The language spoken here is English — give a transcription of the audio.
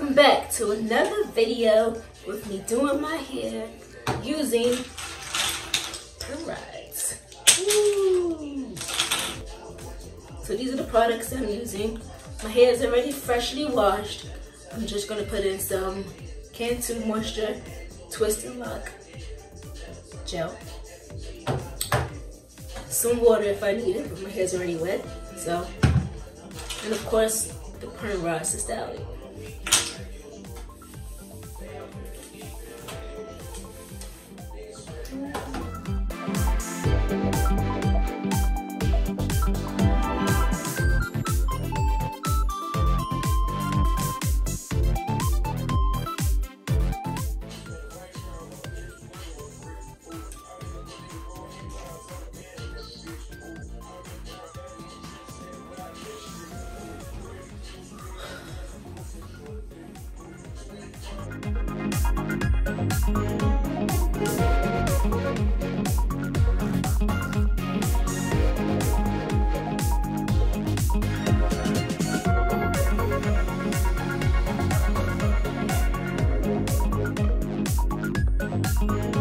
welcome back to another video with me doing my hair using rods. So these are the products I'm using. My hair is already freshly washed. I'm just gonna put in some Cantu Moisture Twist and Lock gel. Some water if I need it, but my hair's already wet. So, and of course, the perm rods to style Bye.